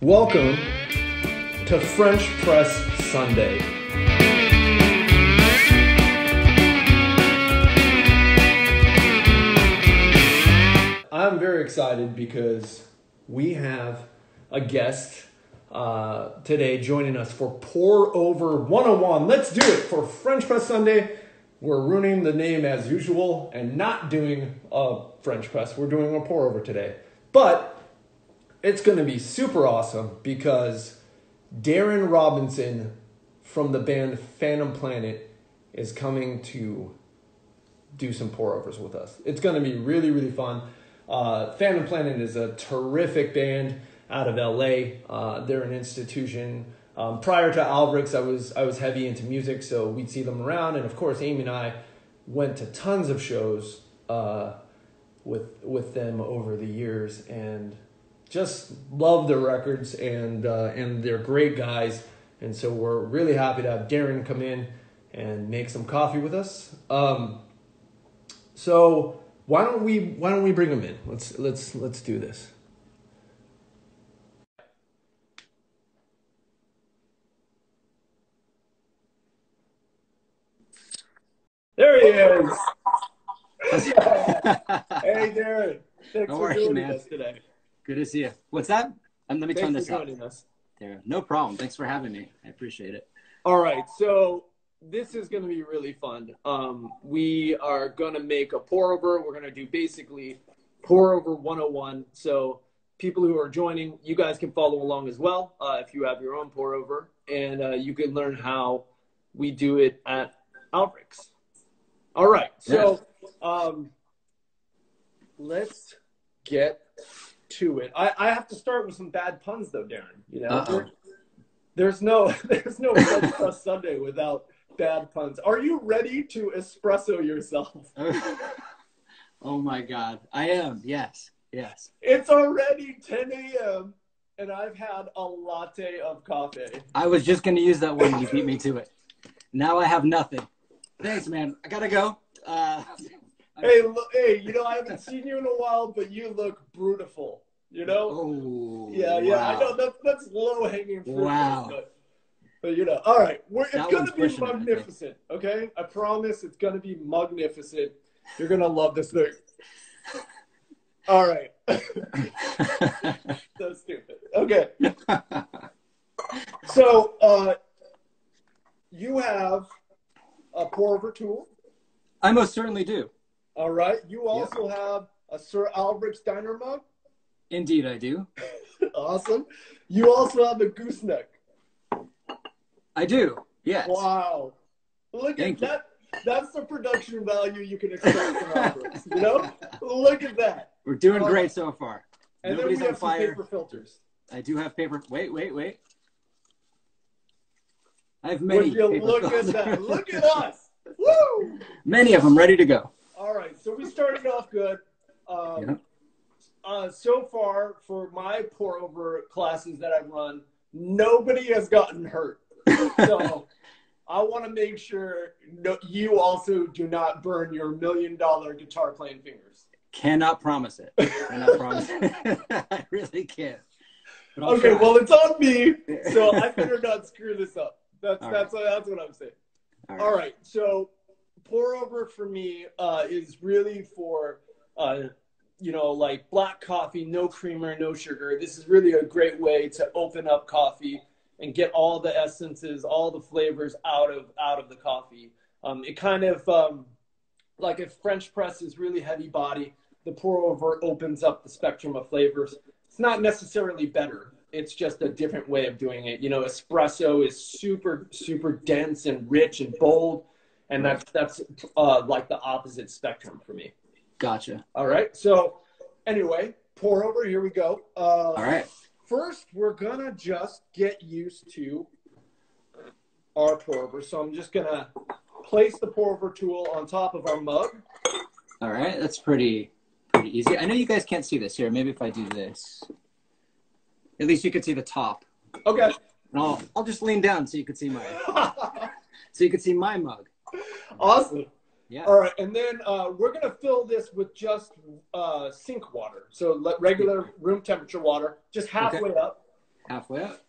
Welcome to French Press Sunday. I'm very excited because we have a guest uh, today joining us for Pour Over 101. Let's do it for French Press Sunday. We're ruining the name as usual and not doing a French press. We're doing a pour over today. But it's going to be super awesome because Darren Robinson from the band Phantom Planet is coming to do some pour overs with us. It's going to be really, really fun. Uh, Phantom Planet is a terrific band out of LA. Uh, they're an institution. Um, prior to Owlvericks, I was I was heavy into music, so we'd see them around, and of course, Amy and I went to tons of shows uh, with with them over the years, and just love their records, and uh, and they're great guys, and so we're really happy to have Darren come in and make some coffee with us. Um, so why don't we why don't we bring him in? Let's let's let's do this. There he is. hey, Darren. Thanks for are you, joining man? us today. Good to see you. What's that? Um, let me turn Thanks this for up. us. There. No problem. Thanks for having me. I appreciate it. All right, so this is going to be really fun. Um, we are going to make a pour over. We're going to do basically pour over 101. So people who are joining, you guys can follow along as well uh, if you have your own pour over, and uh, you can learn how we do it at Owlvericks. All right, so um, let's get to it. I, I have to start with some bad puns though, Darren. You know. There- there's no there's no French Press Sunday without bad puns. Are you ready to espresso yourself? oh my God. I am. Yes. Yes. It's already 10 a.m. and I've had a latte of coffee. I was just going to use that one. and You beat me to it. Now I have nothing. Thanks, man. I got to go. Uh, Hey, look, hey, you know I haven't seen you in a while, but you look beautiful. You know? oh. yeah, yeah. I know that's that's low hanging fruit. Wow. But, but you know, all right, we're, it's gonna be pushing it, I magnificent. Okay, I promise it's gonna be magnificent. You're gonna love this thing. All right. so stupid. Okay. So uh, you have a pour over tool. I most certainly do. All right. You also have a Sir Owlverick's Diner mug. Indeed, I do. awesome. You also have a gooseneck. I do. Yes. Wow. Look Thank at you. that. That's the production value you can expect from Owlverick's. You know? Look at that. We're doing great so far. And Nobody's then we on have some fire. paper filters. I do have paper. Wait, wait, wait. I have many. Would you paper look at that? Look at us. Woo! many of them ready to go. Right, so we started off good. Um, Yeah. uh, so far, for my pour over classes that I've run, nobody has gotten hurt. So I want to make sure no, you also do not burn your million dollar guitar playing fingers. Cannot promise it. Cannot promise it. I really can't. Okay, try. well it's on me, so I better not screw this up. That's All that's that's what I'm saying. All right. All right, so pour over for me uh, is really for uh, you know like black coffee, no creamer, no sugar. This is really a great way to open up coffee and get all the essences, all the flavors out of out of the coffee. Um, it kind of um, like if French press is really heavy body, the pour over opens up the spectrum of flavors. It's not necessarily better. It's just a different way of doing it. You know, espresso is super, super dense and rich and bold, and that's that's uh, like the opposite spectrum for me. Gotcha. All right. So, anyway, pour over. Here we go. Uh, All right. First, we're gonna just get used to our pour over. So I'm just gonna place the pour over tool on top of our mug. All right. That's pretty pretty easy. I know you guys can't see this here. Maybe if I do this, at least you could see the top. Okay. And I'll I'll just lean down so you could see my so you could see my mug. Awesome. Yeah. All right, and then uh, we're gonna fill this with just uh, sink water, so le- regular room temperature water, just halfway up. halfway up.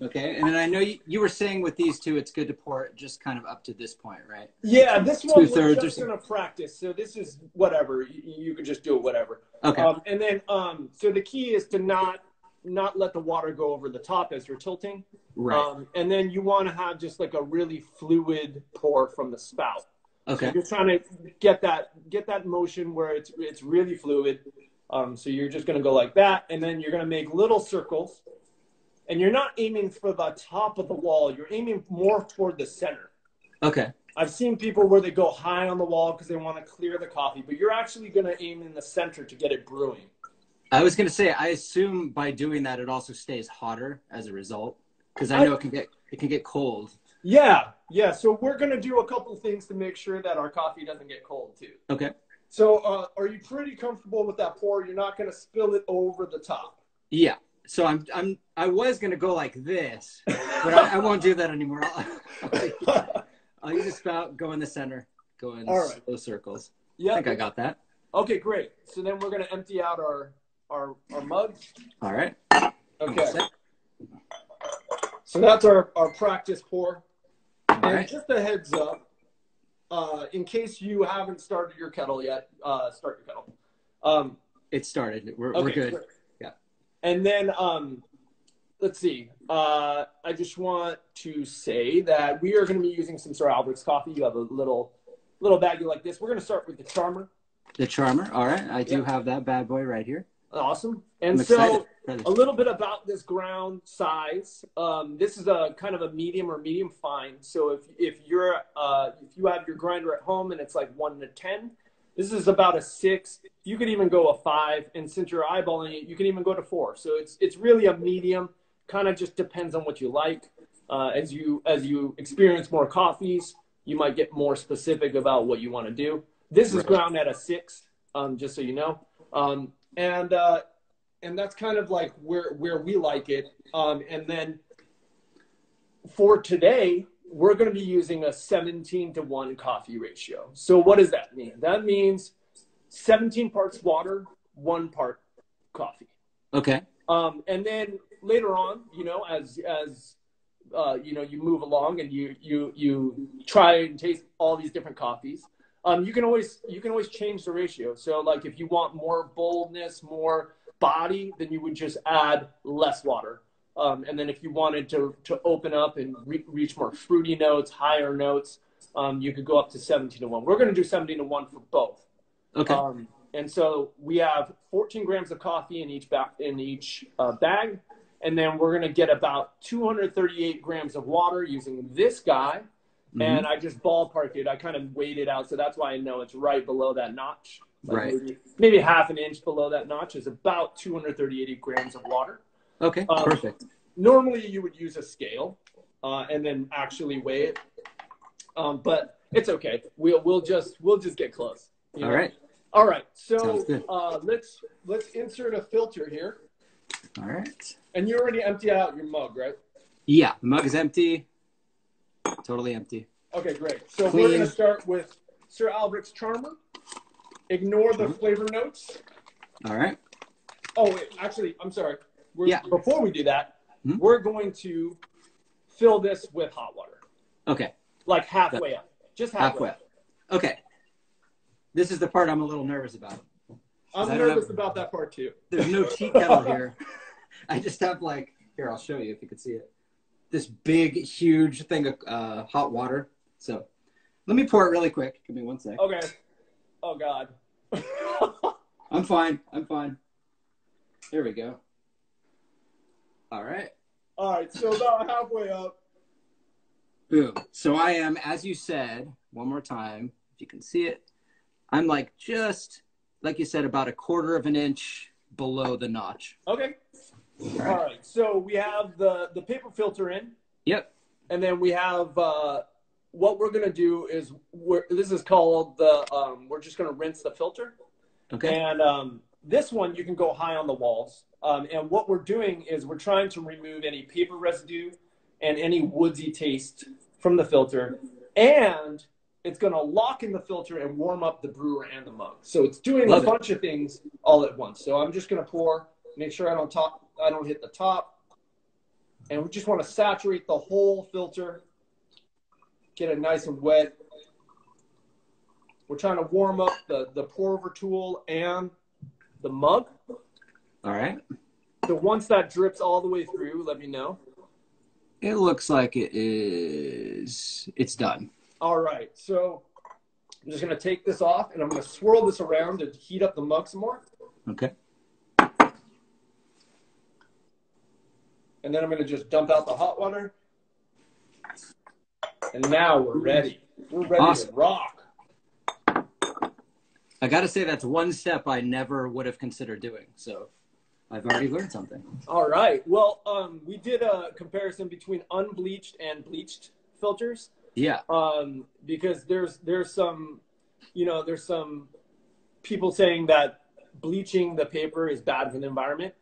Okay, and then I know you, you were saying with these two, it's good to pour it just kind of up to this point, right? Yeah, this one we're just something. gonna practice. So this is whatever. You, you could just do it whatever. Okay. Um, and then um, so the key is to not not let the water go over the top as you're tilting. right. Um, and then you want to have just like a really fluid pour from the spout. okay. You're trying to get that get that motion where it's it's really fluid. Um, so you're just going to go like that, and then you're going to make little circles, and you're not aiming for the top of the wall. You're aiming more toward the center. Okay. I've seen people where they go high on the wall because they want to clear the coffee, but you're actually going to aim in the center to get it brewing. I was gonna say, I assume by doing that, it also stays hotter as a result, because I I- know it can get it can get cold. Yeah, yeah. So we're going to do a couple things to make sure that our coffee doesn't get cold too. Okay. So uh, are you pretty comfortable with that pour? You're not going to spill it over the top. Yeah. So I'm I'm I was gonna go like this, but I, I won't do that anymore. I'll, I'll use a spout, go in the center, go in All right. slow circles. Yeah. I think I got that. Okay, great. So then we're going to empty out our our our mugs. All right. Okay. So that's our our practice pour. All And right. just a heads up, uh, in case you haven't started your kettle yet, uh, start your kettle. Um, It started. We're, okay, we're good. great. Yeah. And then um, let's see. Uh, I just want to say that we are going to be using some Sir Owlverick's coffee. You have a little little baggie like this. We're going to start with the Charmer. The charmer. All right. I do Yeah. have that bad boy right here. Awesome. I'm And excited. so a little bit about this ground size. Um, this is a kind of a medium or medium fine. So if if you're uh, if you have your grinder at home and it's like one to ten, this is about a six. You could even go a five, and since you're eyeballing it, you can even go to four. So it's it's really a medium. Kind of just depends on what you like. Uh, as you as you experience more coffees, you might get more specific about what you want to do. This is ground at a six, um, just so you know. Um, and uh, and that's kind of like where where we like it. Um, and then for today, we're going to be using a 17 to 1 coffee ratio. So what does that mean? That means 17 parts water, one part coffee. Okay. Um, and then later on, you know, as as uh, you know, you move along and you you you try and taste all these different coffees. Um, you can always you can always change the ratio. So like if you want more boldness, more body, then you would just add less water. Um, and then if you wanted to to open up and re- reach more fruity notes, higher notes, um, you could go up to 17 to one. We're going to do 17 to one for both. Okay. Um, and so we have 14 grams of coffee in each ba- in each uh, bag, and then we're gonna get about 238 grams of water using this guy. Mhm. And I just ballparked it. I kind of weighed it out, so that's why I know it's right below that notch. Like Right. Maybe, maybe half an inch below that notch is about 238 grams of water. Okay. um, Perfect. Normally, you would use a scale uh, and then actually weigh it, um, but it's okay. We'll we'll just we'll just get close. All know? right. All right, so uh, let's let's insert a filter here, All right. and you already empty out your mug, right? Yeah. The mug is empty. Totally empty. Okay, great. So Clean. we're gonna start with Sir Owlverick's Charmer. Ignore the Mm-hmm. flavor notes. All right. Oh, wait, actually, I'm sorry. We're, Yeah. Before we do that, Mhm. we're going to fill this with hot water, Okay. like halfway up, just halfway. Halfway. Okay. This is the part I'm a little nervous about. I'm nervous have- about that part too. There's no tea kettle here. I just have like here. I'll show you if you can see it. This big, huge thing of uh, hot water. So let me pour it really quick. Give me one sec. Okay. Oh God. I'm fine. I'm fine. There we go. All right. All right, so about halfway up. Boom. So I am, as you said, one more time, if you can see it, I'm like just, like you said, about a quarter of an inch below the notch. Okay. All right. So we have the the paper filter in, Yep. and then we have uh, what we're gonna do is we're, this is called the um, we're just gonna rinse the filter, Okay. and um, this one you can go high on the walls. Um, and what we're doing is we're trying to remove any paper residue and any woodsy taste from the filter, and it's going to lock in the filter and warm up the brewer and the mug. So it's doing Love a it. bunch of things all at once. So I'm just going to pour, make sure I don't top, I don't hit the top, and we just want to saturate the whole filter, get it nice and wet. We're trying to warm up the the pour over tool and the mug. All right. So once that drips all the way through, let me know. It looks like it is. It's done. All right, so I'm just gonna take this off and I'm gonna swirl this around to heat up the mug some more, Okay. And then I'm gonna just dump out the hot water. And now we're ready. We're ready Awesome. to rock. I got to say that's one step I never would have considered doing. So I've already learned something. All right. Well, um, we did a comparison between unbleached and bleached filters. Yeah. um, because there's there's some you know there's some people saying that bleaching the paper is bad for the environment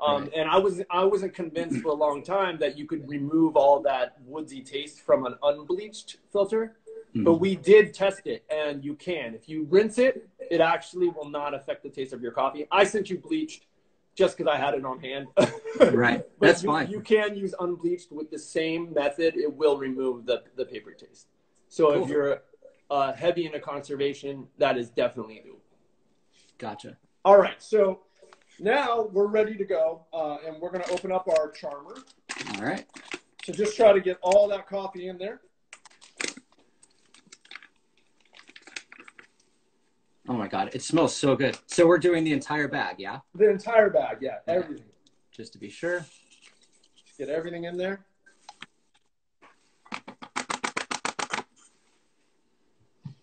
um, Right. and i was i wasn't convinced for a long time that you could remove all that woodsy taste from an unbleached filter Mhm. but we did test it and you can if you rinse it it actually will not affect the taste of your coffee i sent you bleached just because i had it on hand Right. That's you, fine. You can use unbleached with the same method. It will remove the, the paper taste. So Cool. if you're uh, heavy into conservation, that is definitely doable. Gotcha. All right. So now we're ready to go, uh, and we're going to open up our charmer. All right. So just try to get all that coffee in there. Oh my God. It smells so good. So we're doing the entire bag, yeah? The entire bag. Yeah, everything. Just to be sure. Get everything in there.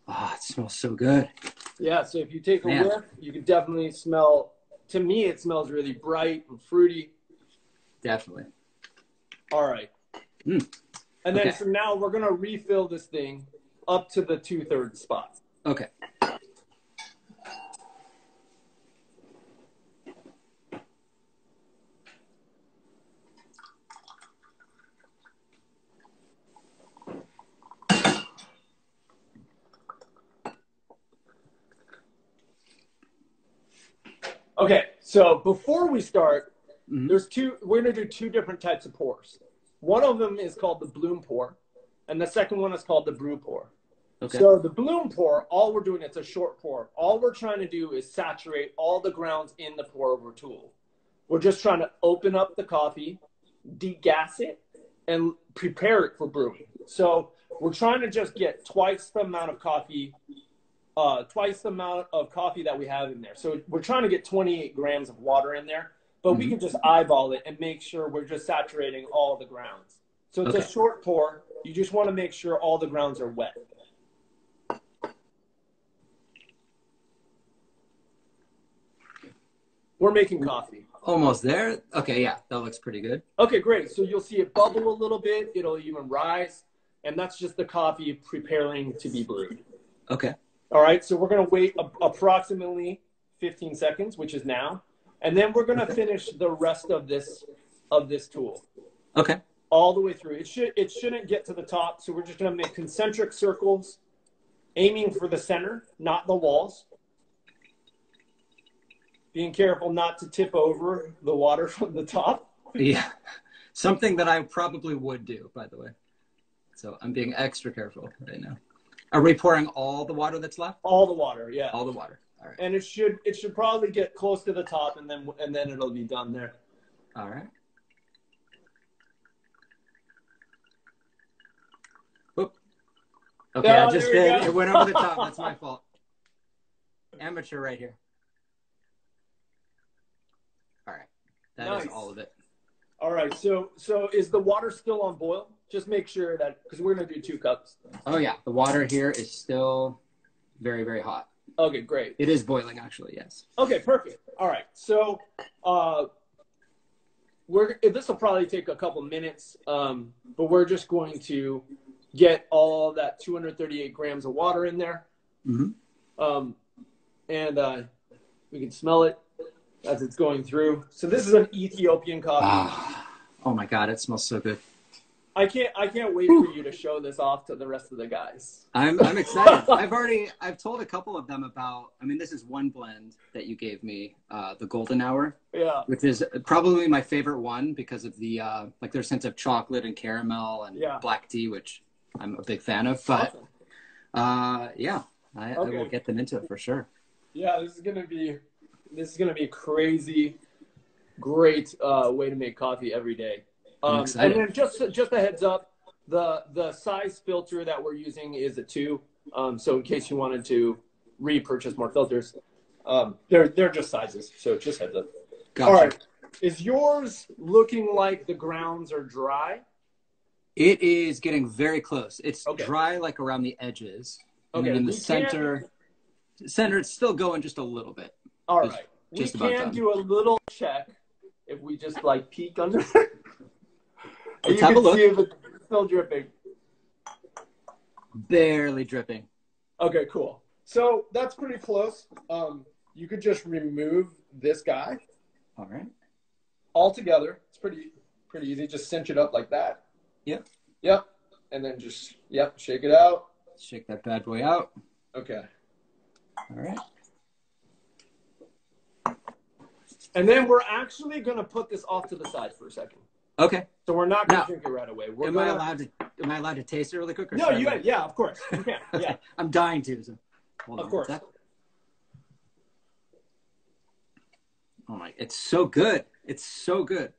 Ah, it smells so good. Yeah. So if you take a Man. whiff, you can definitely smell. To me, it smells really bright and fruity. Definitely. All right. Mm. And then Okay. so now we're gonna refill this thing up to the two thirds spot. Okay. Okay, so before we start, Mhm. there's two. We're gonna do two different types of pours. One of them is called the bloom pour, and the second one is called the brew pour. Okay. So the bloom pour, all we're doing, it's a short pour. All we're trying to do is saturate all the grounds in the pour over tool. We're just trying to open up the coffee, degas it, and prepare it for brewing. So we're trying to just get twice the amount of coffee, uh, twice the amount of coffee that we have in there. So we're trying to get 28 grams of water in there, but we Mhm. can just eyeball it and make sure we're just saturating all the grounds. So it's a short pour. You just want to make sure all the grounds are wet. We're making coffee. Almost there. Okay. Yeah. That looks pretty good. Okay, great. So you'll see it bubble a little bit. It'll even rise. And that's just the coffee preparing to be brewed. Okay. All right. So we're going to wait a- approximately 15 seconds, which is now. And then we're going to finish the rest of this of this tool Okay. all the way through. It should it shouldn't get to the top. So we're just going to make concentric circles aiming for the center, not the walls. Being careful not to tip over the water from the top. Yeah. Something that I probably would do, by the way. So I'm being extra careful right now. Are we pouring all the water that's left? All the water, yeah. All the water. All right. and it should it should probably get close to the top and then and then it'll be done there All right. Oop. Okay, Oh, I just did. go. It went over the top. That's my fault. Amateur right here. All right. That is Nice. all of it. all right so so is the water still on boil just make sure that because we're going to do two cups Oh yeah, the water here is still very very hot. okay great It is boiling actually. Yes. okay perfect all right so uh we're this will probably take a couple minutes um but we're just going to get all that 238 grams of water in there Mhm. um and uh we can smell it as it's going through so this is an ethiopian coffee Ah. Oh my god, it smells so good. I can't I can't wait for you to show this off to the rest of the guys. I'm I'm excited. I've already I've told a couple of them about. I mean, this is one blend that you gave me, uh, the Golden Hour, Yeah. which is probably my favorite one because of the uh, like their sense of chocolate and caramel and Yeah. black tea, which I'm a big fan of. But Awesome. uh, yeah, I, I will get them into it for sure. Yeah, this is gonna be this is gonna be a crazy, great uh, way to make coffee every day. Um. And then just just a heads up, the the size filter that we're using is a two. Um, so in case you wanted to repurchase more filters, um, they're they're just sizes. So just heads up. Gotcha. All right, is yours looking like the grounds are dry? It is getting very close. It's Okay. dry like around the edges. And Okay, then in the we center, center it's still going just a little bit. All right, Just- we can done. do a little check if we just like peek under. Let's you have can a look. it's still dripping. Barely dripping. Okay, cool. So that's pretty close. Um, you could just remove this guy All right. altogether. It's pretty pretty easy. Just cinch it up like that. Yep. Yep. And then just yep, shake it out. Shake that bad boy out. Okay. All right. And then we're actually gonna put this off to the side for a second. Okay. So we're not gonna Now, drink it right away. We're am gonna... I allowed to? Am I allowed to taste it really quick? Or No, you wait? yeah, of course. You can. Okay. Yeah. I'm dying to. So. Hold Of on. course. Oh my! It's so good. It's so good.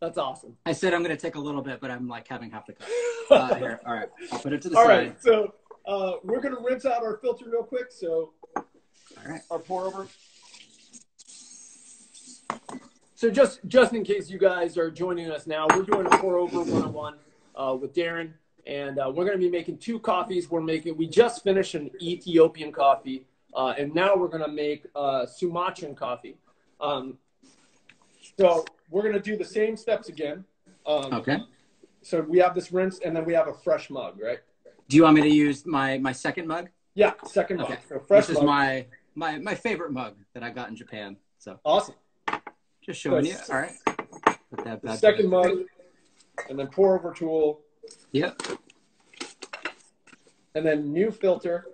That's awesome. I said I'm gonna take a little bit, but I'm like having half the cup. Uh, here. All right. I'll put it to the All side. right, so uh, we're gonna rinse out our filter real quick. So All right. our pour over. So just just in case you guys are joining us now, we're doing a pour over 101 uh, with Darren, and uh, we're going to be making two coffees. We're making we just finished an Ethiopian coffee, uh, and now we're going to make uh, Sumatran coffee. Um, so we're going to do the same steps again. Um, Okay. So we have this rinse, and then we have a fresh mug, right? Do you want me to use my my second mug? Yeah, second mug. So fresh this is my my my favorite mug that I got in Japan. So awesome. Just showing you. All right. Put that bad second mug, and then pour over tool, Yep. and then new filter,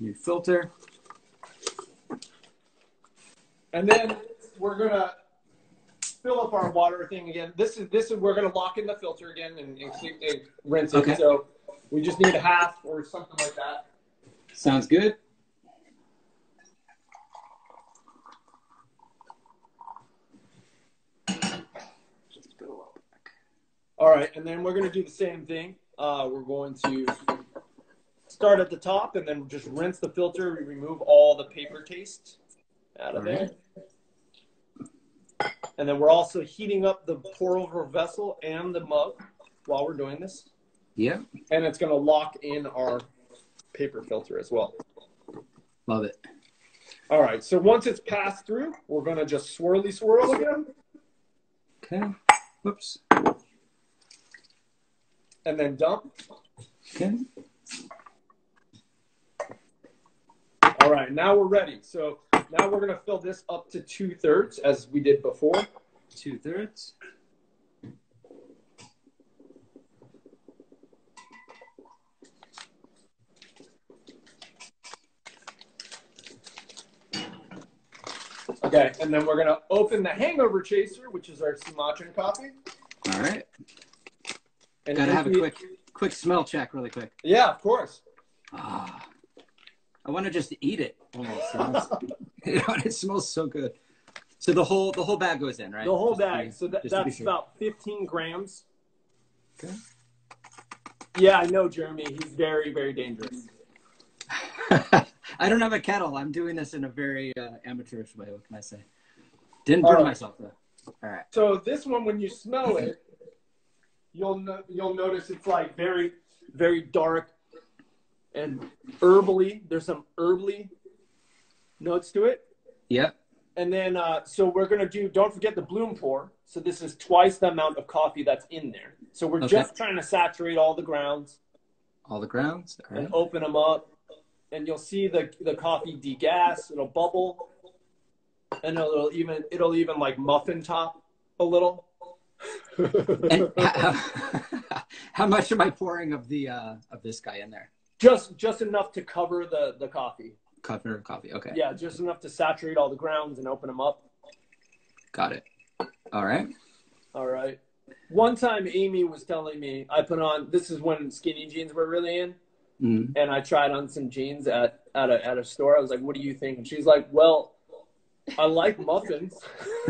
New filter. and then we're gonna fill up our water thing again. This is this is we're gonna lock in the filter again and, and, keep- and rinse it. Okay. So we just need a half or something like that. Sounds good. All right, and then we're gonna do the same thing. Uh, we're going to start at the top and then just rinse the filter. We remove all the paper taste out of there. right. And then we're also heating up the pour over vessel and the mug while we're doing this. Yeah. And it's going to lock in our paper filter as well. Love it. All right, so once it's passed through, we're going to just swirly swirl again Okay. Whoops. And then dump. Okay. All right, now we're ready. So now we're going to fill this up to two thirds as we did before. Two thirds. Okay, and then we're going to open the hangover chaser, which is our Sumatran coffee. All right. And Gotta have a quick quick smell check really quick. Yeah, of course. Ah. I want to just eat it almost. you know? It smells so good. So the whole the whole bag goes in, right? The whole Just bag. be- So that, just to be that's sure. about 15 grams. Okay. Yeah, I know, Jeremy. He's very, very dangerous. I don't have a kettle. I'm doing this in a very uh, amateurish way. What can I say? Didn't burn right. myself though. All right. So this one, when you smell it, you'll no, you'll notice it's like very, very dark and herbally. There's some herbally notes to it. Yeah. And then, uh, so we're gonna do. Don't forget the bloom pour. So this is twice the amount of coffee that's in there. So we're Okay. just trying to saturate all the grounds All the grounds. All right. and open them up, and you'll see the the coffee degas. It'll bubble, and it'll even it'll even like muffin top a little. And how, how much am I pouring of the uh, of this guy in there? just just enough to cover the the coffee. Cover of coffee. Okay, Yeah, just enough to saturate all the grounds and open them up. got it. All right. All right. One time, Amy was telling me I put on. This is when skinny jeans were really in, Mm. and I tried on some jeans at at a at a store. I was like, "What do you think?" And she's like, "Well, I like muffins."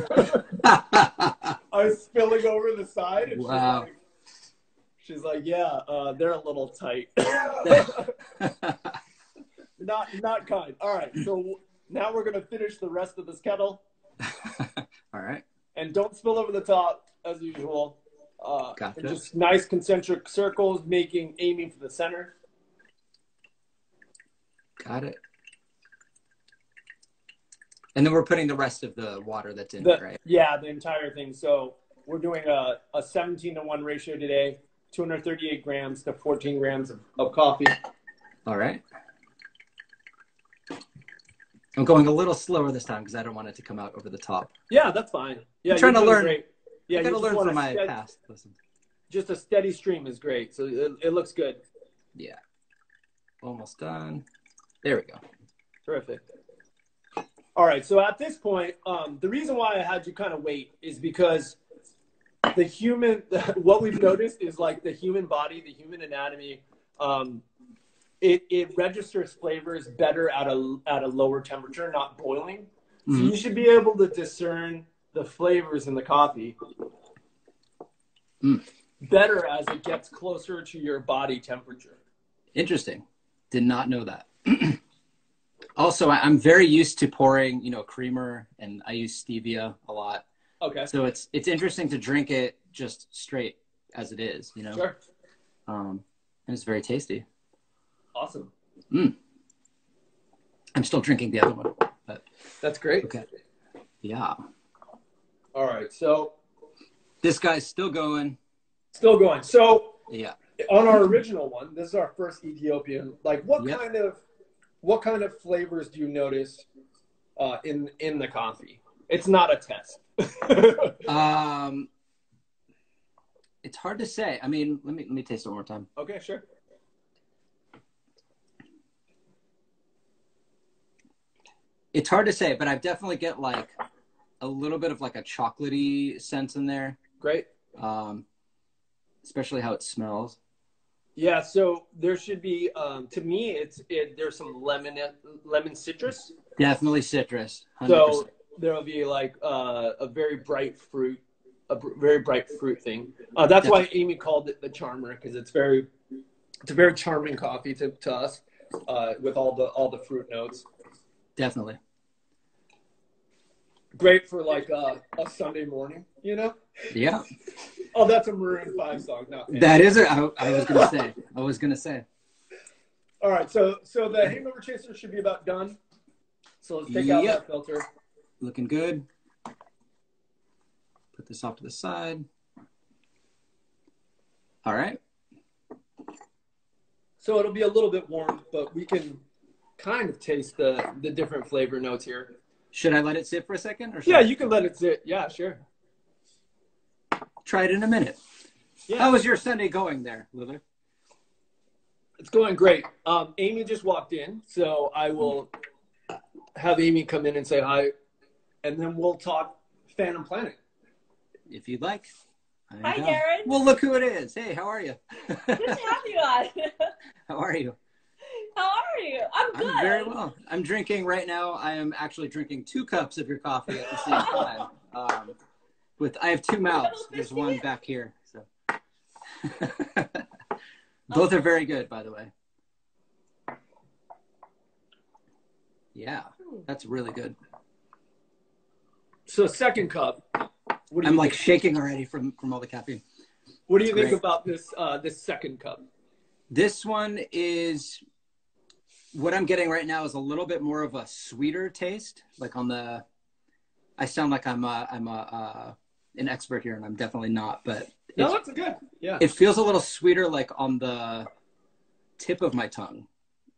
I was spilling over the side, and Wow. she's like, "She's like, yeah, uh, they're a little tight." not not kind. All right, so now we're gonna finish the rest of this kettle, All right. and don't spill over the top as usual. Uh, Gotcha. Just nice concentric circles, making aiming for the center. Got it. And then we're putting the rest of the water that's in The, it, right? Yeah, the entire thing. So we're doing a, a 17 to 1 ratio today, 238 grams to 14 grams of, of coffee. All right. I'm going a little slower this time because I don't want it to come out over the top. Yeah, that's fine. Yeah, I'm trying to learn. Great. Yeah, you just learn from a my steady- past. Listen. Just a steady stream is great. So it, it looks good. Yeah. Almost done. There we go. Terrific. All right. So at this point, um, the reason why I had you kind of wait is because the human, what we've noticed is like the human body, the human anatomy, um, it, it registers flavors better at a at a lower temperature, not boiling. So Mhm. you should be able to discern the flavors in the coffee Mm. better as it gets closer to your body temperature. Interesting. Did not know that. also, I- I'm very used to pouring, you know, creamer, and I use stevia a lot. Okay. So it's it's interesting to drink it just straight as it is, you know. Sure. Um, and it's very tasty. Awesome. Mm. I'm still drinking the other one, but That's great. okay. Yeah, All right. So this guy's still going. still going. So Yeah. on our original one, this is our first Ethiopian. Like, what Yep. kind of what kind of flavors do you notice uh, in in the coffee? It's not a test. Um, it's hard to say. I mean, let me let me taste it one more time. okay, sure. It's hard to say, but I definitely get like a little bit of like a chocolatey sense in there. Great. Um, especially how it smells. Yeah. So there should be. Um, to me, it's it, there's some lemon lemon citrus. Definitely citrus. 100%. So there'll be like uh, a very bright fruit, a br- very bright fruit thing. Uh, that's why Amy called it the charmer because it's very, it's a very charming coffee to, to us, uh, with all the all the fruit notes. definitely. Great for like uh, a Sunday morning, you know. Yeah. Oh, that's a Maroon Five song. Not That is it. I, I was gonna say. I was gonna say. all right. So so the hangover chaser should be about done. So let's take out Yep. that filter. Looking good. Put this off to the side. All right. So it'll be a little bit warm, but we can kind of taste the the different flavor notes here. Should I let it sit for a second, or Yeah, I you can let it sit. Yeah, sure. try it in a minute? Yeah. How was your Sunday going there, Luther? It's going great. Um, Amy just walked in, so I will have Amy come in and say hi, and then we'll talk Phantom Planet. If you'd like. Hi, down. Darren. Well, look who it is. Hey, how are you? Good to have you on. how are you? How are you? I'm good. I'm very well. I'm drinking right now. I am actually drinking two cups of your coffee at the same time. Um, with I have two mouths. There's one back here. So both are very good, by the way. Yeah, that's really good. So second cup. What do you I'm like think? shaking already from from all the caffeine. What do you think great. about this uh, this second cup? This one is what I'm getting right now is a little bit more of a sweeter taste, like on the. I sound like I'm a, I'm a, uh, an expert here, and I'm definitely not. But No, that's good. Yeah. it feels a little sweeter, like on the tip of my tongue,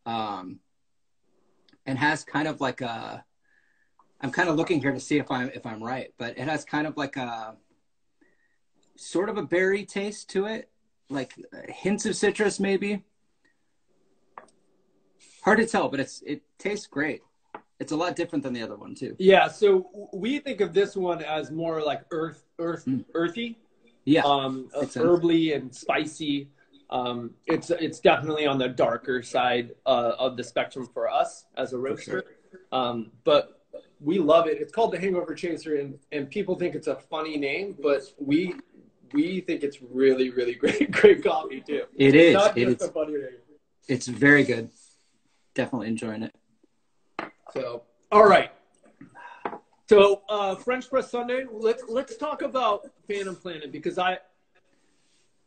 um, and has kind of like a. I'm kind of looking here to see if I'm if I'm right, but it has kind of like a sort of a berry taste to it, like hints of citrus maybe. Hard to tell, but it's it tastes great. It's a lot different than the other one too. Yeah, so we think of this one as more like earth, earth, Mm. earthy, Yeah, um, uh, herbly and spicy. Um, it's it's definitely on the darker side uh, of the spectrum for us as a roaster, um, but we love it. It's called the Hangover Chaser, and and people think it's a funny name, but we we think it's really really great great coffee too. it is. Not It just is. a funny name. It's very good. Definitely enjoying it. So, all right. So, uh, French Press Sunday. Let's let's talk about Phantom Planet because I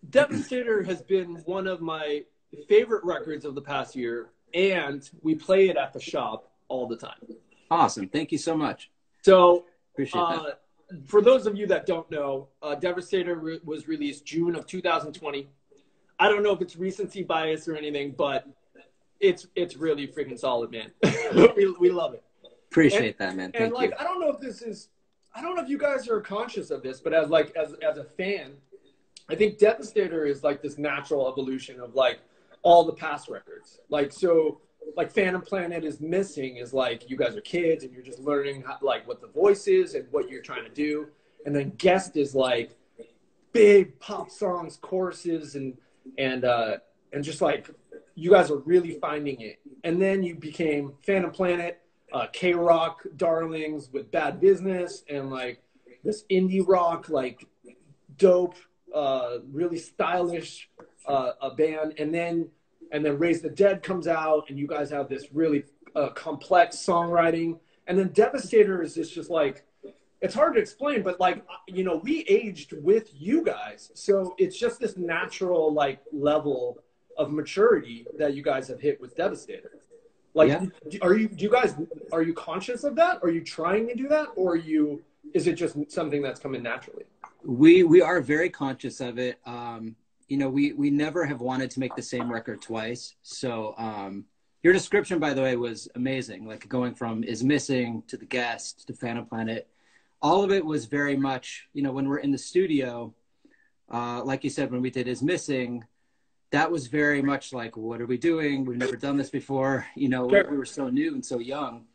Devastator has been one of my favorite records of the past year, and we play it at the shop all the time. Awesome. Thank you so much. So, Appreciate uh, that. for those of you that don't know, uh, Devastator re- was released June of 2020. I don't know if it's recency bias or anything, but it's it's really freaking solid, man. we, we love it. Appreciate that, man. and Thank like you. I don't know if this is I don't know if you guys are conscious of this, but as like as as a fan, I think Devastator is like this natural evolution of like all the past records. Like so like Phantom Planet is missing is like you guys are kids and you're just learning how, like what the voice is and what you're trying to do. And then Guest is like big pop songs, choruses and and uh and just like you guys are really finding it. And then you became Phantom Planet uh, K Rock darlings with Bad Business and like this indie rock, like dope, uh, really stylish uh, a band. And then and then Raise the Dead comes out, and you guys have this really uh, complex songwriting. And then Devastator is just just like it's hard to explain, but like you know, we aged with you guys, so it's just this natural like level of maturity that you guys have hit with Devastator. Like, Yeah. are you do you guys are you conscious of that? Are you trying to do that, or are you is it just something that's coming naturally? we we are very conscious of it um you know we we never have wanted to make the same record twice so um your description by the way was amazing like going from is missing to the guest to phantom planet all of it was very much you know when we're in the studio uh like you said when we did is missing that was very much like what are we doing we've never done this before you know Sure. we were so new and so young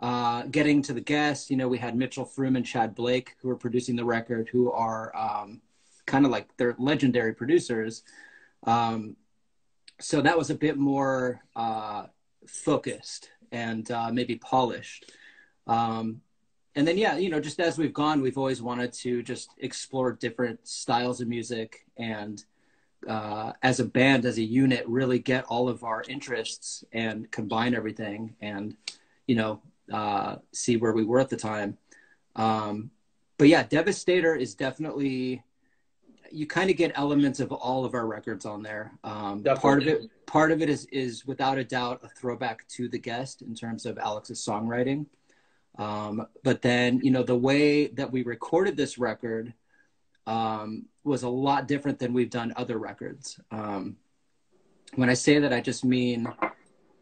uh, getting to the guests, you know, we had Mitchell Froom and Tchad Blake who were producing the record, who are um, kind of like they're legendary producers. Um, so that was a bit more uh, focused and uh, maybe polished. Um, and then, yeah, you know, just as we've gone, we've always wanted to just explore different styles of music and uh, as a band, as a unit, really get all of our interests and combine everything and, you know, uh, see where we were at the time. Um, but yeah, Devastator is definitely you kind of get elements of all of our records on there. Um, part of it, part of it is is without a doubt a throwback to the guest in terms of Alex's songwriting. Um, but then you know the way that we recorded this record um, was a lot different than we've done other records. Um, when I say that, I just mean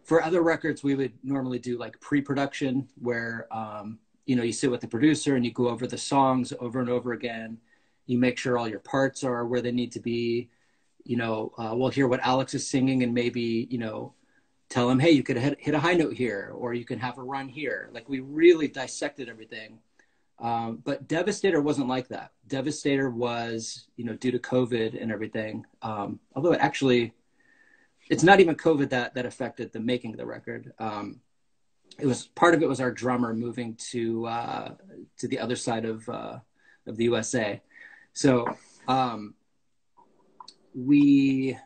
for other records we would normally do like pre-production where um, you know you sit with the producer and you go over the songs over and over again. You make sure all your parts are where they need to be. You know uh, we'll hear what alex is singing and maybe you know tell him hey you could hit, hit a high note here or you can have a run here. Like we really dissected everything um, but devastator wasn't like that devastator was you know due to covid and everything um, although it actually it's not even COVID that that affected the making of the record. Um, it was part of it was our drummer moving to uh, to the other side of uh, of the USA. So um, we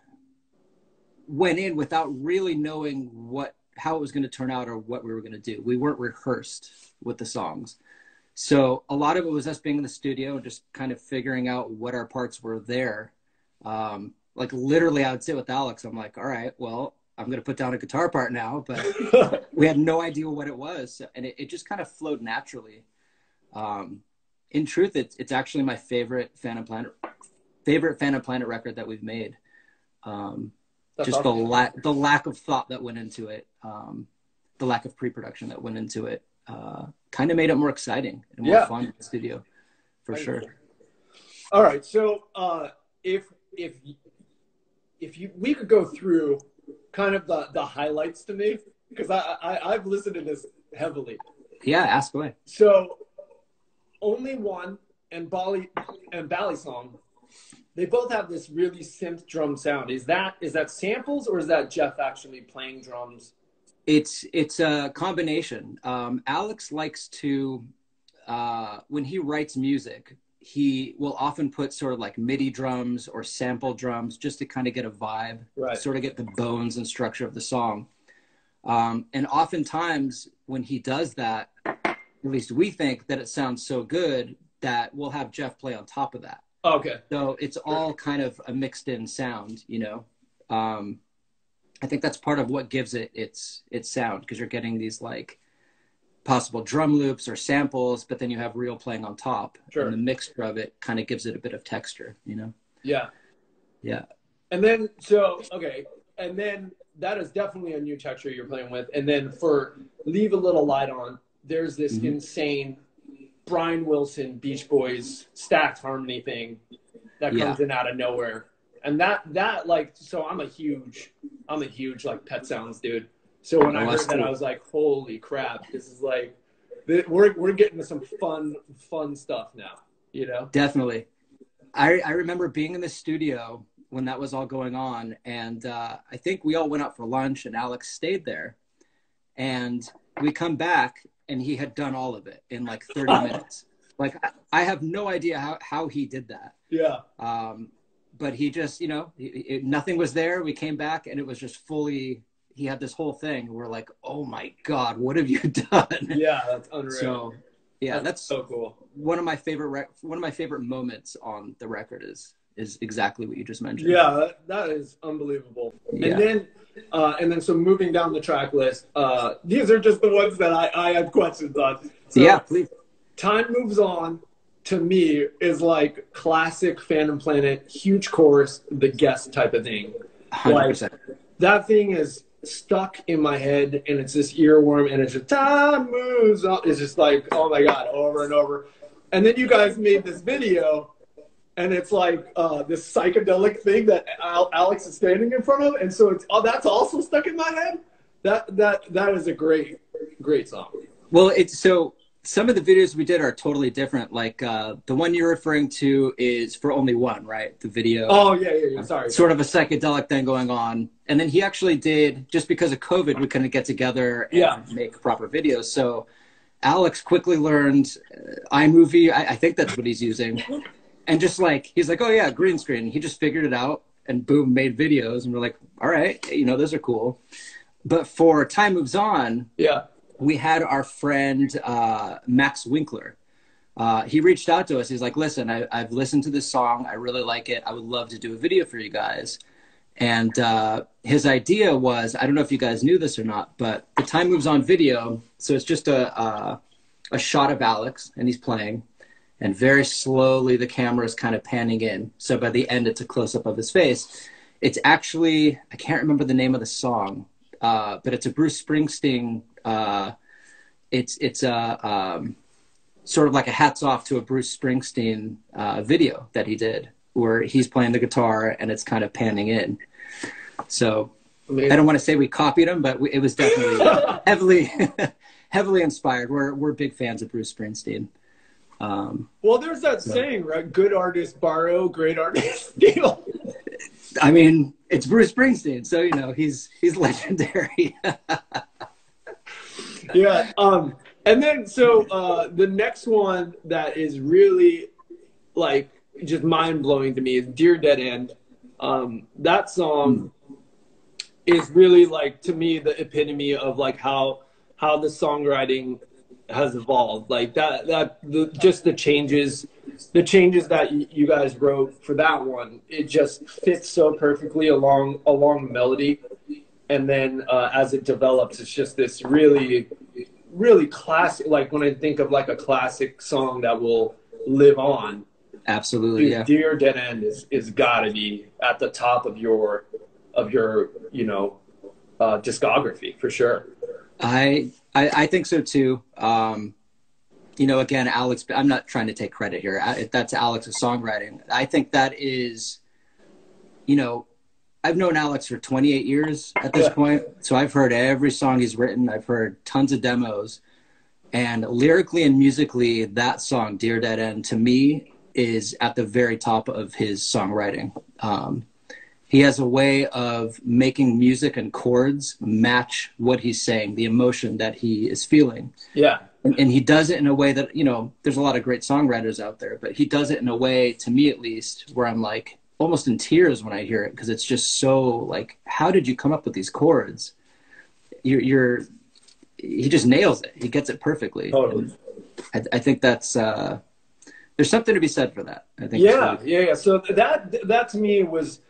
went in without really knowing what how it was going to turn out or what we were going to do. We weren't rehearsed with the songs. So a lot of it was us being in the studio and just kind of figuring out what our parts were there. Um, like literally I would sit with Alex. I'm like, all right, well, I'm going to put down a guitar part now, but we had no idea what it was. And it, it just kind of flowed naturally. Um, in truth, it's, it's actually my favorite Phantom Planet, favorite Phantom Planet record that we've made. Um, just awesome. the lack, the lack of thought that went into it. Um, the lack of pre-production that went into it, uh, kind of made it more exciting and more Yeah. fun in the studio for sure. All right. So uh, if if if you we could go through kind of the the highlights to me because I, I I've listened to this heavily. Yeah, ask away. So only one and Bali and Balisong. They both have this really synth drum sound. Is that is that samples or is that Jeff actually playing drums? It's it's a combination. Um, Alex likes to uh, when he writes music, he will often put sort of like MIDI drums or sample drums just to kind of get a vibe, Right. sort of get the bones and structure of the song. Um, and oftentimes when he does that, at least we think that it sounds so good that we'll have Jeff play on top of that. Okay. So it's all kind of a mixed in sound, you know. Um, I think that's part of what gives it its its sound because you're getting these like possible drum loops or samples, but then you have real playing on top, Sure. and the mixture of it kind of gives it a bit of texture, you know. Yeah. Yeah. And then so okay, and then that is definitely a new texture you're playing with. And then for leave a little light on, there's this Mhm. insane Brian Wilson Beach Boys stacked harmony thing that Yeah. comes in out of nowhere. And that that like so I'm a huge I'm a huge like Pet Sounds dude. So when I Oh, heard that. I was like, holy crap, this is like we're we're getting to some fun fun stuff now, you know? Definitely. I, I remember being in the studio when that was all going on, and uh, I think we all went out for lunch, and Alex stayed there. And we come back, and he had done all of it in like 30 minutes. Like, I, I have no idea how, how he did that. Yeah. Um, but he just, you know, it, it, nothing was there. We came back, and it was just fully, he had this whole thing. We're like, oh my God, what have you done? Yeah, that's unreal. So, yeah, that's so cool. one of my favorite rec- one of my favorite moments on the record is is exactly what you just mentioned. Yeah, that, that is unbelievable. Yeah. And then, uh, and then, so moving down the track list, uh, these are just the ones that I, I had questions on. So, yeah, please. Time moves on. To me, is like classic Phantom Planet, huge chorus, the guest type of thing. Hundred percent. That thing is stuck in my head, and it's this earworm, and it's just time moves on. It's just like, oh my god, over and over. And then you guys made this video, and it's like uh, this psychedelic thing that Al- Alex is standing in front of, and so it's oh, that's also stuck in my head. That that that is a great great song. Well, it's so some of the videos we did are totally different. Like uh, the one you're referring to is for only one, right? The video. Oh yeah yeah yeah. Sorry. Sort of a psychedelic thing going on. And then he actually did, just because of COVID, we couldn't get together and Yeah. make proper videos. So Alex quickly learned uh, iMovie. I, I think that's what he's using. And just like, he's like, oh yeah, green screen. He just figured it out and boom, made videos. And we're like, all right, you know, those are cool. But for Time Moves On, Yeah. We had our friend uh, Max Winkler. Uh, he reached out to us. He's like, "Listen, I, I've listened to this song. I really like it. I would love to do a video for you guys." And uh, his idea was, I don't know if you guys knew this or not, but the time moves on video. So it's just a a, a shot of Alex, and he's playing, and very slowly the camera is kind of panning in. So by the end, it's a close up of his face. It's actually I can't remember the name of the song, uh, but it's a Bruce Springsteen. Uh, it's it's a um, sort of like a hats off to a Bruce Springsteen uh, video that he did, where he's playing the guitar and it's kind of panning in. So Amazing. I don't want to say we copied him, but we, it was definitely heavily heavily inspired. We're we're big fans of Bruce Springsteen. Um, Well, there's that saying, right? Good artists borrow, great artists steal. I mean, it's Bruce Springsteen, so you know he's he's legendary. Yeah. Um, and then so uh, the next one that is really like just mind blowing to me is "Dear Dead End." Um, that song is really like to me the epitome of like how how the songwriting has evolved. Like that that the, just the changes the changes that you guys wrote for that one it just fits so perfectly along along the melody and then uh, as it develops it's just this really really classic like when i think of like a classic song that will live on Absolutely, yeah. dear dead end is is gotta be at the top of your of your you know uh, discography for sure I, I I think so too. Um, you know, again, Alex, I'm not trying to take credit here. I, that's Alex's songwriting. I think that is, you know, I've known Alex for 28 years at this point, so I've heard every song he's written. I've heard tons of demos, and lyrically and musically, that song "Dear Dead End" to me is at the very top of his songwriting. Um, he has a way of making music and chords match what he's saying, the emotion that he is feeling Yeah. and, and he does it in a way that you know there's a lot of great songwriters out there but he does it in a way to me at least where i'm like almost in tears when i hear it because it's just so like how did you come up with these chords you're, you're he just nails it he gets it perfectly Totally. I, I think that's uh there's something to be said for that i think Yeah, really- yeah, yeah. So that that to me was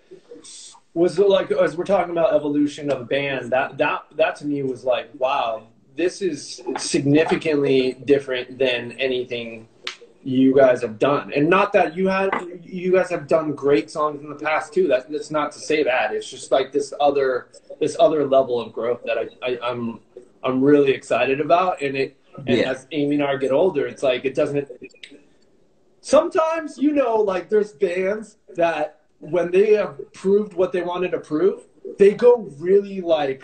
was like as we're talking about evolution of a band. That that that to me was like, wow, this is significantly different than anything you guys have done. And not that you had you guys have done great songs in the past too. That, that's not to say that. It's just like this other this other level of growth that I, I I'm I'm really excited about. And it and Yeah. as Amy and I get older, it's like it doesn't sometimes you know like there's bands that when they have proved what they wanted to prove they go really like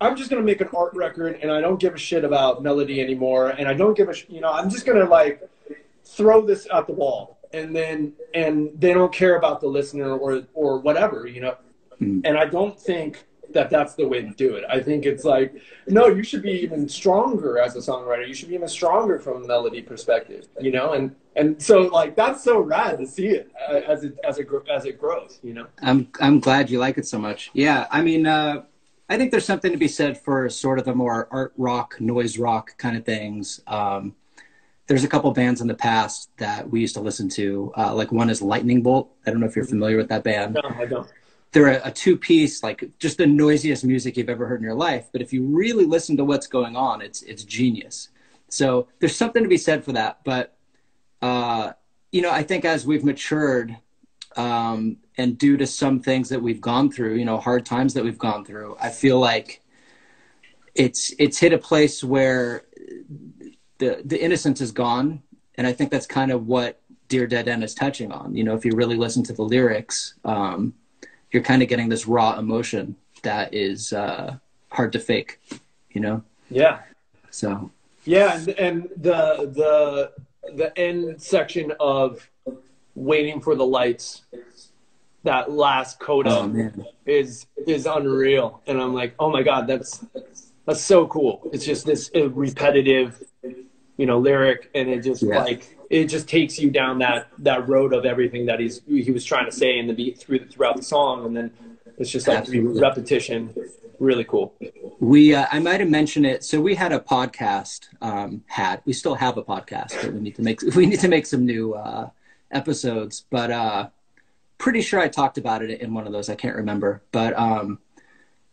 i'm just going to make an art record and i don't give a shit about melody anymore and i don't give a sh- you know i'm just going to like throw this at the wall and then and they don't care about the listener or or whatever you know Mm. and i don't think that that's the way to do it i think it's like no you should be even stronger as a songwriter you should be even stronger from a melody perspective you know and and so like that's so rad to see it uh, as it as it as it grows you know I'm I'm glad you like it so much. Yeah, I mean, uh, I think there's something to be said for sort of the more art rock, noise rock kind of things. Um, there's a couple bands in the past that we used to listen to. Uh, like one is Lightning Bolt. I don't know if you're familiar with that band. no i don't They're a, a two piece, like just the noisiest music you've ever heard in your life. But if you really listen to what's going on, it's it's genius. So there's something to be said for that. But uh, you know, I think as we've matured, um, and due to some things that we've gone through, you know, hard times that we've gone through, I feel like it's it's hit a place where the the innocence is gone, and I think that's kind of what Dear Dead End is touching on. You know, if you really listen to the lyrics, um, you're kind of getting this raw emotion that is uh, hard to fake. You know, yeah so Yeah, and, and the the the end section of waiting for the lights, that last coda oh is is unreal, and I'm like, oh my god, that's that's so cool. It's just this repetitive, you know, lyric, and it just Yeah. like it just takes you down that that road of everything that he's he was trying to say in the beat through throughout the song, and then it's just like Absolutely. repetition. Really cool. We, uh, I might have mentioned it. So we had a podcast. Um, had we still have a podcast, but we need to make we need to make some new uh, episodes. But uh, pretty sure I talked about it in one of those. I can't remember, but um,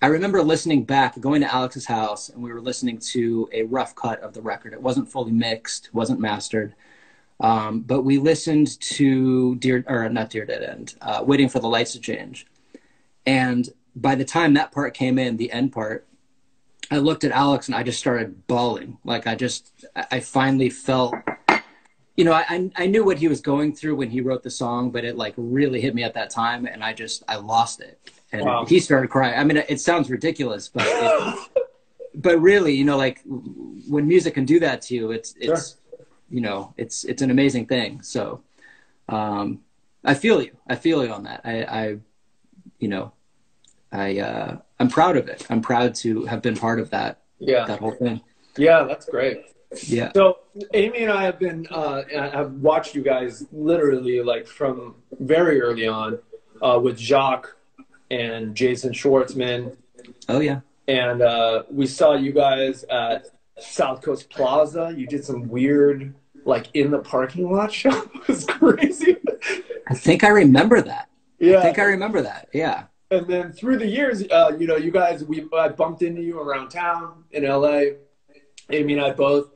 I remember listening back, going to Alex's house, and we were listening to a rough cut of the record. It wasn't fully mixed, wasn't mastered. Um, but we listened to Dear or not Dear Dead End, uh, waiting for the lights to change. And by the time that part came in, the end part, I looked at Alex and I just started bawling. Like I just, I finally felt, you know, I- I knew what he was going through when he wrote the song, but it like really hit me at that time, and I just, I lost it. And Wow. he started crying. I mean, it sounds ridiculous, but, it, but really, you know, like when music can do that to you, it's, it's, you know, it's, it's an amazing thing. So, um, I feel you. I feel you on that. I, I you know, I uh, I'm proud of it. I'm proud to have been part of that Yeah, that whole thing. yeah, that's great. Yeah. So Amy and I have been uh, have watched you guys literally like from very early on uh, with Jacques and Jason Schwartzman, Oh yeah. and uh, we saw you guys at South Coast Plaza. You did some weird like in the parking lot show. it was crazy. I think I remember that. Yeah. I think I remember that. Yeah. and then through the years, uh, you know, you guys, we I bumped into you around town in LA. Amy and I both,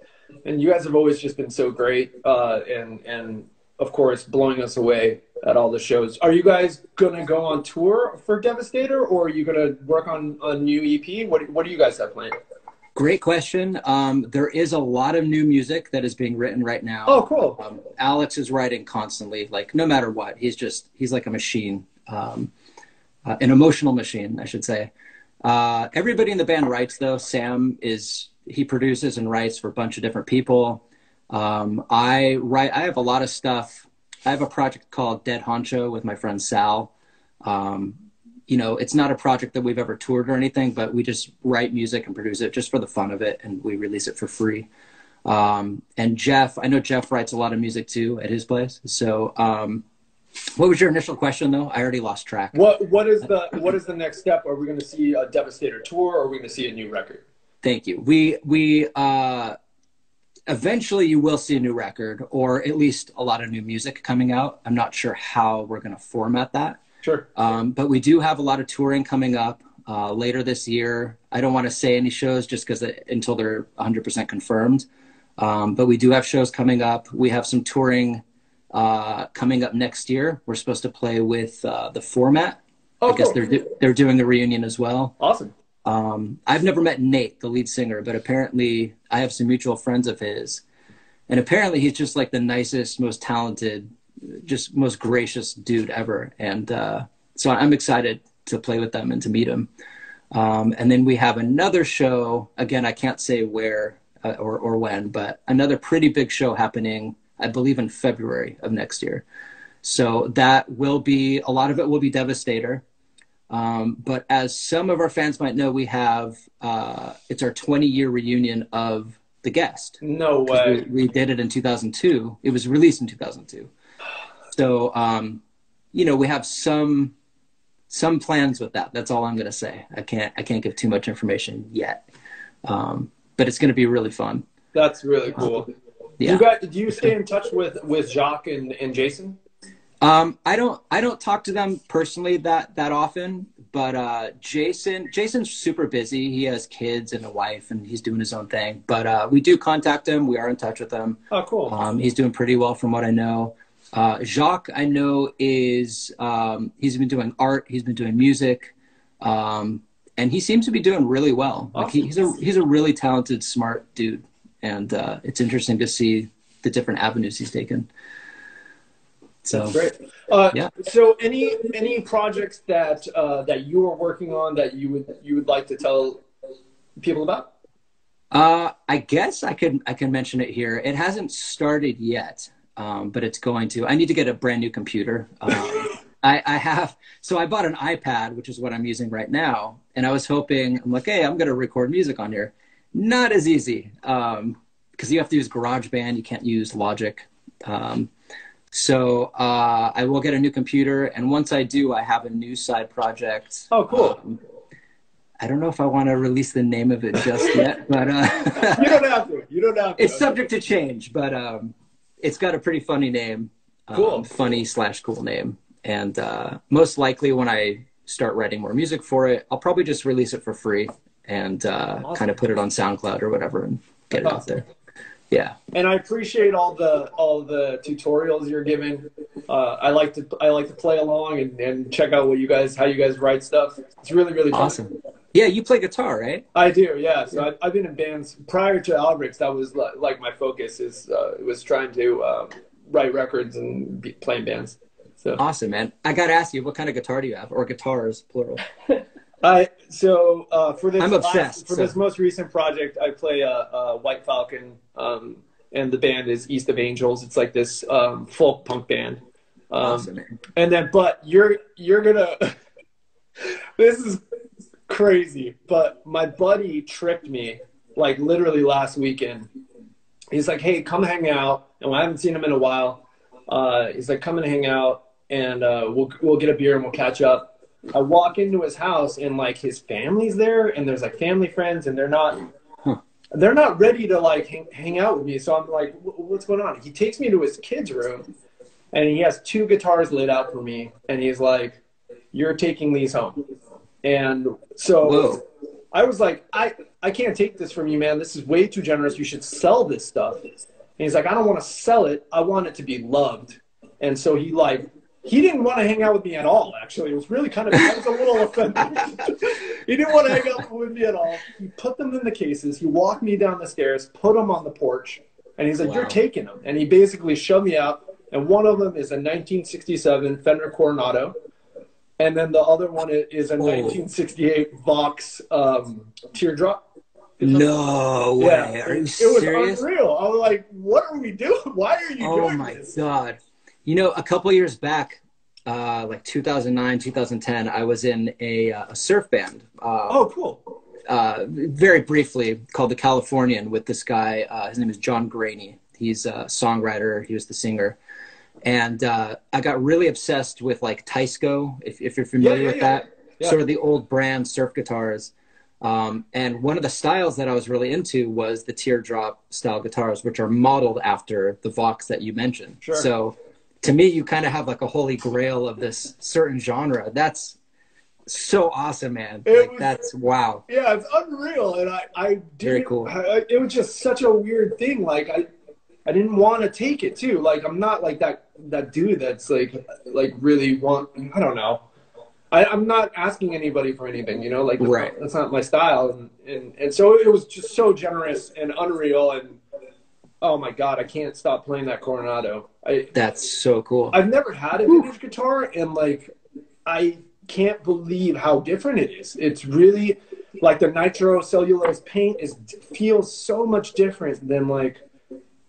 and you guys have always just been so great, uh, and and of course blowing us away at all the shows. Are you guys gonna go on tour for Devastator, or are you gonna work on a new EP? What what do you guys have planned? Great question. Um, there is a lot of new music that is being written right now. Oh, cool. Um, Alex is writing constantly, like no matter what. He's just he's like a machine, um, uh, an emotional machine, I should say. Uh, everybody in the band writes though. Sam is he produces and writes for a bunch of different people. Um, I write. I have a lot of stuff. I have a project called Dead Honcho with my friend Sal. Um, you know, it's not a project that we've ever toured or anything, but we just write music and produce it just for the fun of it, and we release it for free. Um, and Jeff, I know Jeff writes a lot of music too at his place. So, um, what was your initial question though? I already lost track. What what is the what is the next step? Are we going to see a Devastator tour, or are we going to see a new record? Thank you. We we uh, eventually you will see a new record, or at least a lot of new music coming out. I'm not sure how we're going to format that. Sure. Um, but we do have a lot of touring coming up uh, later this year. I don't want to say any shows just because until they're 100% confirmed. Um, but we do have shows coming up. We have some touring uh, coming up next year. We're supposed to play with uh, the format. Oh, I guess cool. they're do- they're doing the reunion as well. Awesome. Um, I've never met Nate, the lead singer, but apparently I have some mutual friends of his, and apparently he's just like the nicest, most talented, just most gracious dude ever. And uh, so I'm excited to play with them and to meet him. Um, and then we have another show. Again, I can't say where uh, or or when, but another pretty big show happening, I believe, in February of next year. So that will be a lot of it will be Devastator. Um, but as some of our fans might know, we have uh, it's our 20 year reunion of The Guest. No way. We, we did it in 2002. It was released in 2002. So, um, you know, we have some some plans with that. That's all I'm going to say. I can't I can't give too much information yet, um, but it's going to be really fun. That's really cool. Yeah. You got? Do you stay in touch with with Jacques and, and Jason? Um, I don't I don't talk to them personally that that often, but uh, Jason Jason's super busy. He has kids and a wife, and he's doing his own thing. But uh, we do contact him. We are in touch with him. Oh, cool. Um, he's doing pretty well from what I know. Uh, Jacques, I know is um, he's been doing art. He's been doing music, um, and he seems to be doing really well. Like he, he's a he's a really talented, smart dude, and uh, it's interesting to see the different avenues he's taken. So Great. Uh, Yeah. So, any any projects that uh, that you are working on that you would you would like to tell people about? Uh, I guess I could I can mention it here. It hasn't started yet, um, but it's going to. I need to get a brand new computer. Um, I, I have so I bought an iPad, which is what I'm using right now, and I was hoping I'm like, hey, I'm gonna record music on here. Not as easy because you have to use GarageBand. You can't use Logic. Um, so uh, I will get a new computer, and once I do, I have a new side project. Oh, cool. Um, I don't know if I want to release the name of it just yet, but uh, You don't have to. You don't have to. it's subject to change. But um, it's got a pretty funny name, um, Cool. funny slash cool name, and uh, most likely when I start writing more music for it, I'll probably just release it for free and uh, Awesome. kind of put it on SoundCloud or whatever and get it That's out there. Yeah, and I appreciate all the all the tutorials you're giving. Uh, I like to I like to play along and, and check out what you guys how you guys write stuff. It's really really fun. awesome. Yeah, you play guitar, right? I do, yeah. So I've, I've been in bands prior to Owlvericks. That was li- like my focus is uh, was trying to uh, write records and be playing bands. So Awesome, man. I got to ask you, what kind of guitar do you have, or guitars plural? I so uh, for this I'm last- obsessed, for so- this most recent project, I play a, a White Falcon, um, and the band is East of Angels. It's like this um, folk punk band. Um, awesome. And then, but you're you're gonna. this is crazy, but my buddy tricked me like literally last weekend. He's like, "Hey, come hang out," and I haven't seen him in a while. Uh, he's like, "Come and hang out, and uh, we'll we'll get a beer and we'll catch up." I walk into his house and like his family's there, and there's like family friends, and they're not hmm. they're not ready to like hang, hang out with me. So I'm like, "What's going on?" He takes me to his kids' room, and he has two guitars laid out for me, and he's like, "You're taking these home." And so Whoa. I was like, I, I can't take this from you, man. This is way too generous. You should sell this stuff. And he's like, I don't want to sell it. I want it to be loved. And so he like he didn't want to hang out with me at all. Actually, it was really kind of I was a little offended. he didn't want to hang out with me at all. He put them in the cases. He walked me down the stairs, put them on the porch, and he's like, "You're taking them." And he basically shoved me out. And one of them is a 1967 Fender Coronado, and then the other one is a Oh. 1968 Vox um, Teardrop. No way. Yeah, Are you it was unreal. I was like, "What are we doing? Why are you Oh doing my god. You know, a couple years back, uh, like 2009, 2010, I was in a, uh, a surf band. Uh, Oh, cool. uh, very briefly called the Californian with this guy. Uh, his name is John Graney. He's a songwriter. He was the singer, and uh, I got really obsessed with like Teisco. If, if you're familiar Yeah, yeah, with yeah. that, sort of the old brand surf guitars. Um, and one of the styles that I was really into was the teardrop style guitars, which are modeled after the Vox that you mentioned. Sure. So to me, you kind of have like a holy grail of this certain genre. That's so awesome, man. Like was- that's wow. Yeah, it's unreal, and I, I didn't. Very cool. I, it was just such a weird thing. Like I, I didn't want to take it too. Like I'm not like that that dude that's like like really want. I don't know. I, I'm not asking anybody for anything, you know. Like that's, Right. not, that's not my style, and, and and so it was just so generous and unreal, and oh my god, I can't stop playing that Coronado. I That's so cool. I've never had a vintage guitar, and like, I can't believe how different it is. It's really like the nitro cellulose paint is feels so much different than like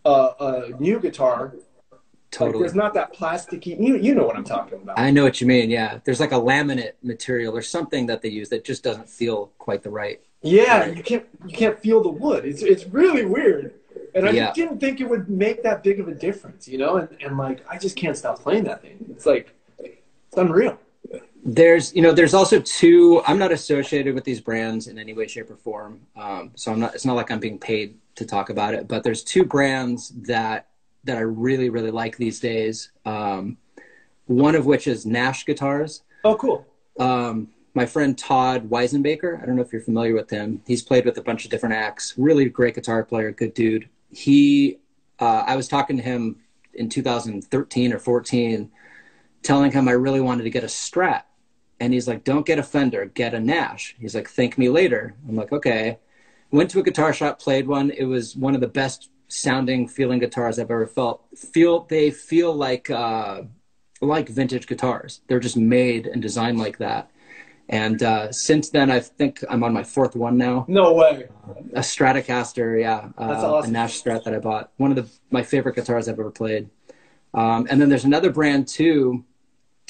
a, a new guitar. Like, totally. there's not that plasticky. You you know what I'm talking about. I know what you mean. Yeah. There's like a laminate material or something that they use that just doesn't feel quite the right. yeah, you can't you can't feel the wood. It's it's really weird. And I Yeah. didn't think it would make that big of a difference, you know. And and like I just can't stop playing that thing. It's like it's unreal. There's, you know, there's also two. I'm not associated with these brands in any way, shape, or form. Um, so I'm not. It's not like I'm being paid to talk about it. But there's two brands that that I really, really like these days. Um, one of which is Nash guitars. Oh, cool. um, my friend Todd Wisenbaker. I don't know if you're familiar with him. He's played with a bunch of different acts. Really great guitar player, good dude. He, uh, I was talking to him in 2013 or 14, telling him I really wanted to get a Strat, and he's like, "Don't get a Fender, get a Nash." He's like, "Thank me later." I'm like, "Okay." Went to a guitar shop, played one. It was one of the best sounding, feeling guitars I've ever felt. Feel they feel like. Uh, like vintage guitars. They're just made and designed like that. And uh, since then, I think I'm on my fourth one now. No way. A Stratocaster, yeah, uh, That's awesome. a Nash Strat that I bought. One of the my favorite guitars I've ever played. Um, and then there's another brand too.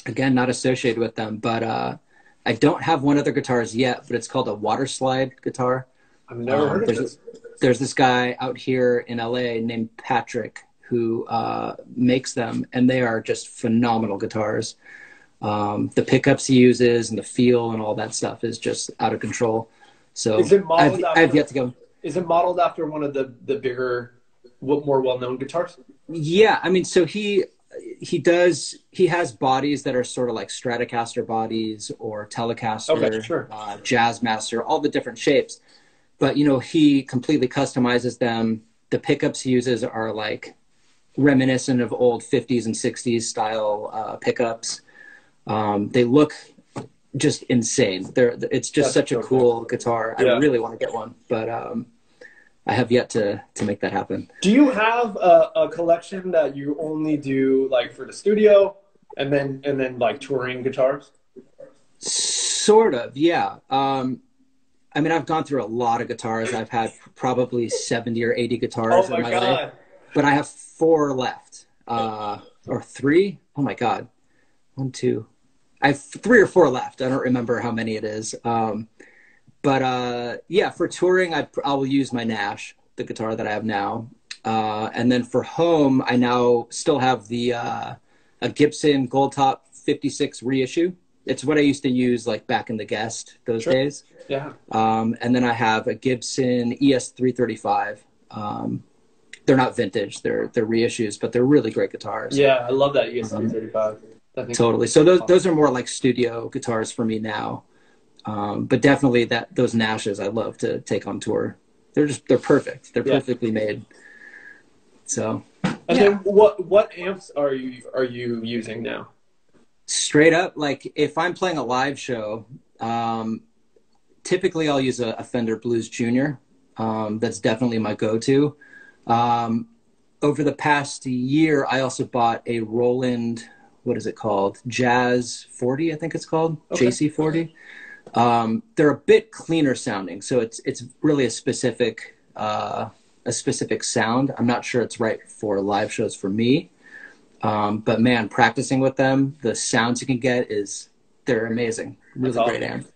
Again, not associated with them, but uh, I don't have one of their guitars yet. But it's called a water slide guitar. I've never Um, heard of there's this. there's this guy out here in LA named Patrick who uh, makes them, and they are just phenomenal guitars. Um, the pickups he uses and the feel and all that stuff is just out of control. So Is it modeled I've, after- I've yet to go. Is it modeled after one of the the bigger, more well known guitars? Yeah, I mean, so he he does he has bodies that are sort of like Stratocaster bodies or Telecaster, Okay, sure. uh, Jazzmaster, all the different shapes. But you know, he completely customizes them. The pickups he uses are like reminiscent of old 50s and 60s style uh, pickups. Um, they look just insane. They're it's just That's such a so cool guitar. I really want to get one, but um, I have yet to to make that happen. Do you have a, a collection that you only do like for the studio, and then and then like touring guitars? Sort of, yeah. Um, I mean, I've gone through a lot of guitars. I've had probably 70 or 80 guitars Oh in my my god! life, but I have four left. Uh, or three? Oh my God. One, two. I have three or four left. I don't remember how many it is. Um, but uh, yeah, for touring, I, I will use my Nash, the guitar that I have now. Uh, and then for home, I now still have the uh, a Gibson Gold Top 56 reissue. It's what I used to use like back in the guest those Sure. days. Yeah. Um, and then I have a Gibson E ES335. Um, they're not vintage; they're they're reissues, but they're really great guitars. Yeah, I love that E ES335. I think totally. So those those are more like studio guitars for me now. Um, but definitely that those Nashes I love to take on tour. They're just they're perfect. They're Yeah. perfectly made. So And yeah. then what what amps are you are you using now? Straight up, like if I'm playing a live show, um, typically I'll use a, a Fender Blues Junior. Um, that's definitely my go-to. Um, over the past year, I also bought a Roland. What is it called? Jazz 40, I think it's called. Okay. JC 40. Um, they're a bit cleaner sounding, so it's it's really a specific uh, a specific sound. I'm not sure it's right for live shows for me, um, but man, practicing with them, the sounds you can get is they're amazing. Really That's great awesome. amp.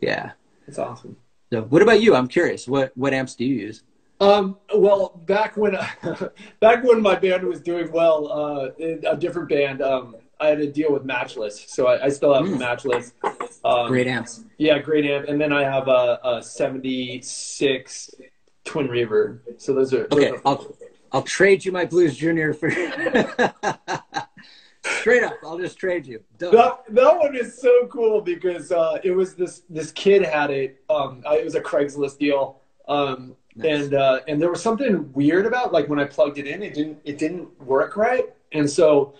Yeah. it's awesome. So, what about you? I'm curious. What what amps do you use? Um, well, back when back when my band was doing well, uh, in a different band, um, I had to deal with Matchless, so I, I still have Mm. Matchless. Um, Great amps. Yeah, great amp. And then I have a, a '76 Twin Reverb. So those are those Okay, are- I'll I'll trade you my Blues Junior for straight up. I'll just trade you. Done. that, that one is so cool because uh, it was this this kid had it. Um, it was a Craigslist deal. Um, Nice. and uh, and there was something weird about like when I plugged it in, it didn't it didn't work right, and so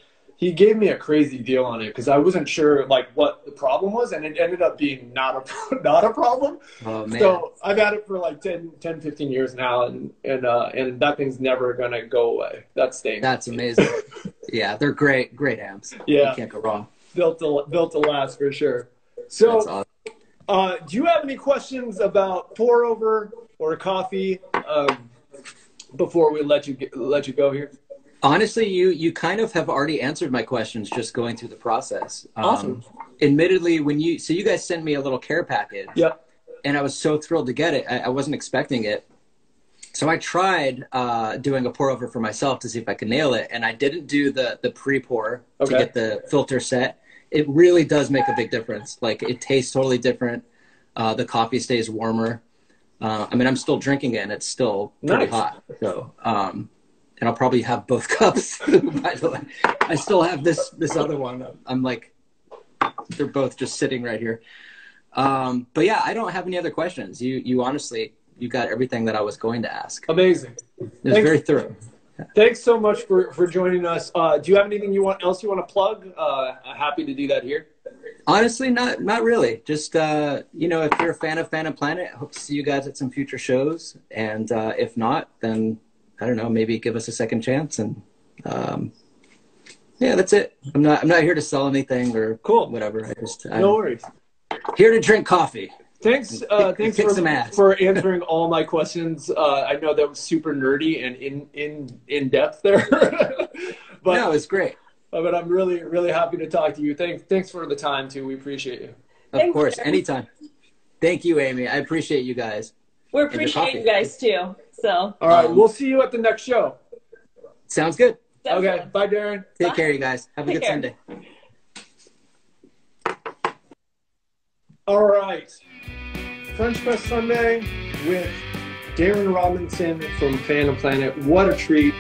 he gave me a crazy deal on it because I wasn't sure like what the problem was, and it ended up being not a not a problem. Oh. So I've had it for like 10, 10 15 years now, and and uh, and that thing's never gonna go away. That stinks. That's amazing. yeah, they're great, great amps. Yeah. You can't go wrong. built to built to last for sure. So, That's awesome. uh, do you have any questions about pour over or coffee um, before we let you get, let you go here? Honestly, you you kind of have already answered my questions just going through the process. Um, Awesome. Admittedly, when you so you guys sent me a little care package, Yep. and I was so thrilled to get it. I, I wasn't expecting it. So I tried uh, doing a pour over for myself to see if I could nail it, and I didn't do the the pre pour to get the filter set. It really does make a big difference. Like it tastes totally different. Uh, the coffee stays warmer. Uh, I mean, I'm still drinking it, and it's still pretty Nice. hot. So, um, and I'll probably have both cups. by the way, I still have this this other one. I'm like, they're both just sitting right here. Um, but yeah, I don't have any other questions. You you honestly you got everything that I was going to ask. Amazing. It was Thanks. very thorough. Thanks so much for, for joining us. Uh, do you have anything you want else you want to plug? Uh, happy to do that here. Honestly, not not really. Just uh, you know, if you're a fan of Phantom Planet, hope to see you guys at some future shows. And uh, if not, then I don't know, maybe give us a second chance. And um, yeah, that's it. I'm not I'm not here to sell anything or Cool. whatever. I just I'm No worries. here to drink coffee. Thanks, uh, thanks for, for answering all my questions. Uh, I know that was super nerdy and in in in depth there, but no, it's great. but I'm really really happy to talk to you. Thanks thanks for the time too. We appreciate you. Of Thanks, course, Aaron. anytime. Thank you, Amy. I appreciate you guys. We your appreciate you guys too. So All right, Um, we'll see you at the next show. Sounds good. Okay, bye, Darren. Take Bye. care, you guys. Have a Take good care. Sunday. All right, French Press Sunday with Darren Robinson from Phantom Planet. What a treat!